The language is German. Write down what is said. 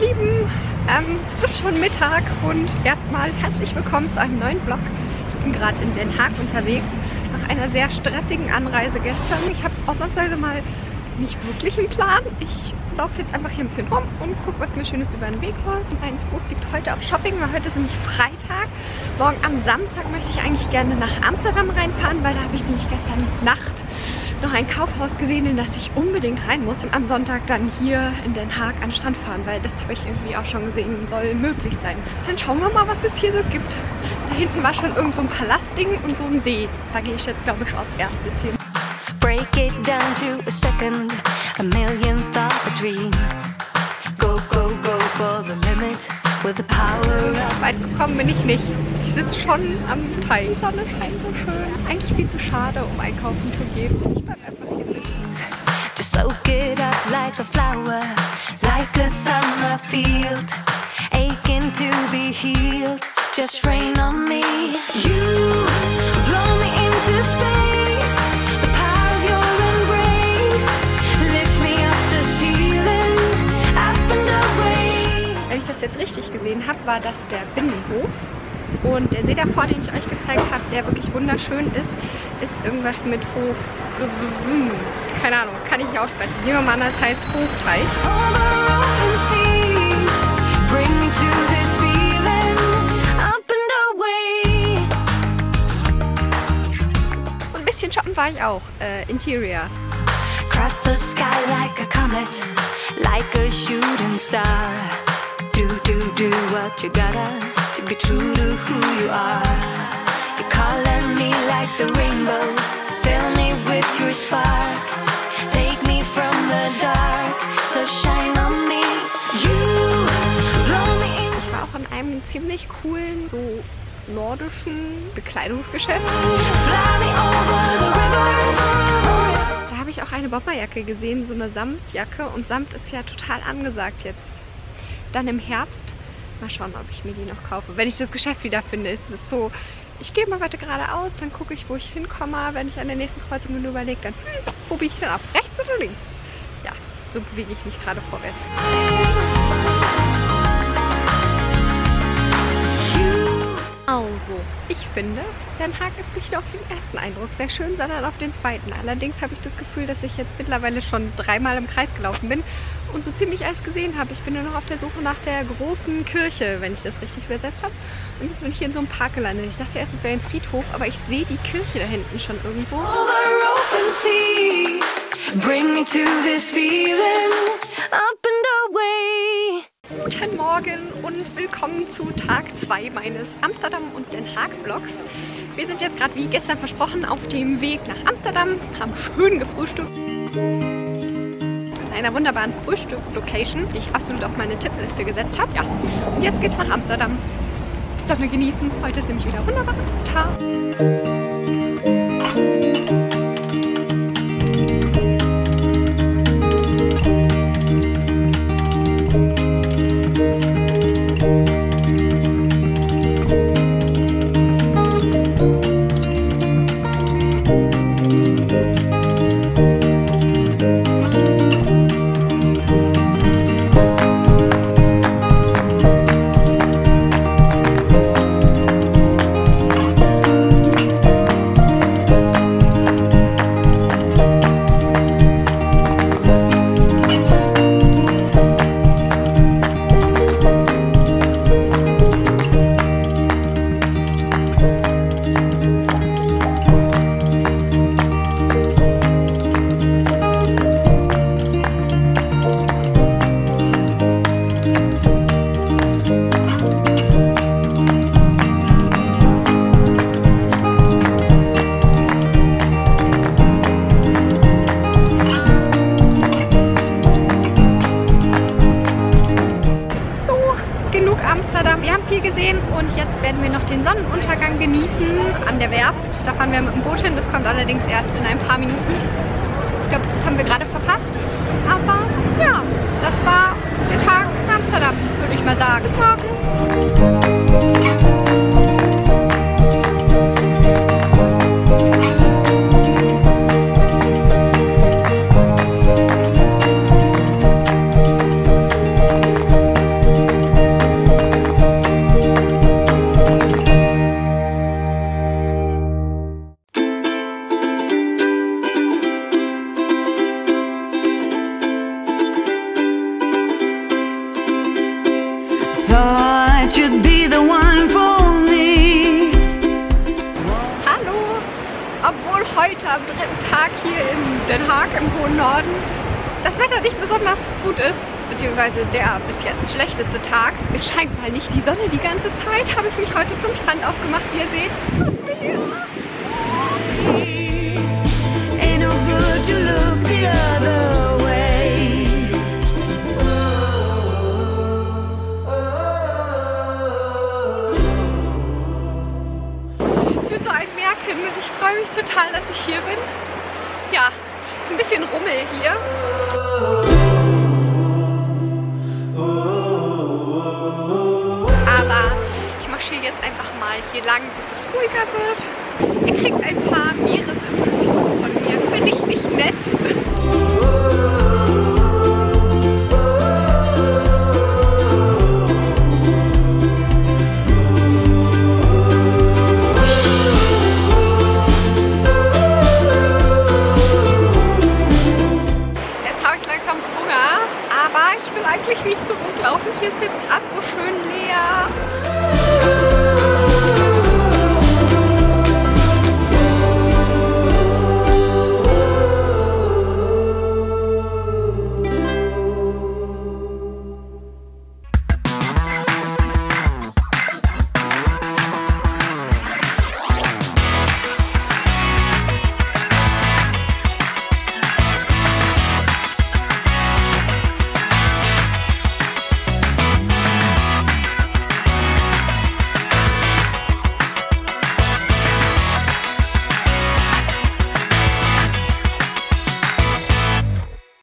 lieben ähm, es ist schon Mittag und erstmal herzlich willkommen zu einem neuen Vlog. Ich bin gerade in Den Haag unterwegs, nach einer sehr stressigen Anreise gestern. Ich habe ausnahmsweise mal nicht wirklich einen Plan. Ich laufe jetzt einfach hier ein bisschen rum und gucke, was mir Schönes über den Weg läuft. Mein Fuß liegt heute auf Shopping, weil heute ist nämlich Freitag. Morgen am Samstag möchte ich eigentlich gerne nach Amsterdam reinfahren, weil da habe ich nämlich gestern Nacht noch ein Kaufhaus gesehen, in das ich unbedingt rein muss. Und am Sonntag dann hier in Den Haag an den Strand fahren, weil das habe ich irgendwie auch schon gesehen, soll möglich sein. Dann schauen wir mal, was es hier so gibt. Da hinten war schon irgend so ein Palastding und so ein See. Da gehe ich jetzt, glaube ich, als erstes hin. Break it down to a second, a millionth of a dream. Go, go, go for the limit with the power. Weit gekommen bin ich nicht. Ich sitze schon am Teich. Die Sonne scheint so schön. Eigentlich viel zu schade, um einkaufen zu gehen. Ich bleib einfach hier sitzen. Just soak it up like a flower, like a summer field, aching to be healed. Just rain on me. You gesehen habe, war das der Binnenhof. Und der See davor, den ich euch gezeigt habe, der wirklich wunderschön ist, ist irgendwas mit Hof. Keine Ahnung, kann ich nicht aussprechen. Nehmen wir mal an, das heißt ein bisschen shoppen war ich auch. Äh, Interior. Cross the sky like a comet, like a shooting star. Do, do, do what you gotta to be true to who you are. You calling me like the rainbow, fill me with your spark. Take me from the dark, so shine on me. You blow me in. Ich war auch in einem ziemlich coolen, so nordischen Bekleidungsgeschäft. Da habe ich auch eine Bomberjacke gesehen, so eine Samtjacke. Und Samt ist ja total angesagt jetzt. Dann im Herbst. Mal schauen, ob ich mir die noch kaufe. Wenn ich das Geschäft wieder finde, ist es so, ich gehe mal weiter geradeaus, dann gucke ich, wo ich hinkomme. Wenn ich an der nächsten Kreuzung bin, überlege, dann, hm, wo biege ich denn ab? Rechts oder links? Ja, so bewege ich mich gerade vorwärts. Also, ich finde, Den Haag ist nicht nur auf den ersten Eindruck sehr schön, sondern auf den zweiten. Allerdings habe ich das Gefühl, dass ich jetzt mittlerweile schon dreimal im Kreis gelaufen bin und so ziemlich alles gesehen habe. Ich bin nur noch auf der Suche nach der großen Kirche, wenn ich das richtig übersetzt habe. Und jetzt bin ich hier in so einem Park gelandet. Ich dachte erst, es wäre ein Friedhof, aber ich sehe die Kirche da hinten schon irgendwo. Bring me to this feeling. Guten Morgen und willkommen zu Tag 2 meines Amsterdam und Den Haag Vlogs. Wir sind jetzt gerade wie gestern versprochen auf dem Weg nach Amsterdam, haben schön gefrühstückt. In einer wunderbaren Frühstückslocation, die ich absolut auf meine Tippliste gesetzt habe. Ja, und jetzt geht's nach Amsterdam. Sonne genießen. Heute ist nämlich wieder wunderbares Wetter. Und jetzt werden wir noch den Sonnenuntergang genießen an der Werft. Da fahren wir mit dem Boot hin. Das kommt allerdings erst in ein paar Minuten. Ich glaube, das haben wir gerade verpasst. Aber ja, das war der Tag in Amsterdam, würde ich mal sagen. Bis morgen. Heute am dritten Tag hier in Den Haag im hohen Norden das Wetter nicht besonders gut ist, beziehungsweise der bis jetzt schlechteste Tag. Es scheint mal nicht die Sonne die ganze Zeit, habe ich mich heute zum Strand aufgemacht, wie ihr seht. Meer. Ich freue mich total, dass ich hier bin. Ja, ist ein bisschen Rummel hier. Aber ich marschiere jetzt einfach mal hier lang, bis es ruhiger wird. Ihr kriegt ein paar Meeresimpressionen von mir. Finde ich nicht nett? Aber ich will eigentlich nicht zurücklaufen. Hier ist jetzt gerade so schön leer.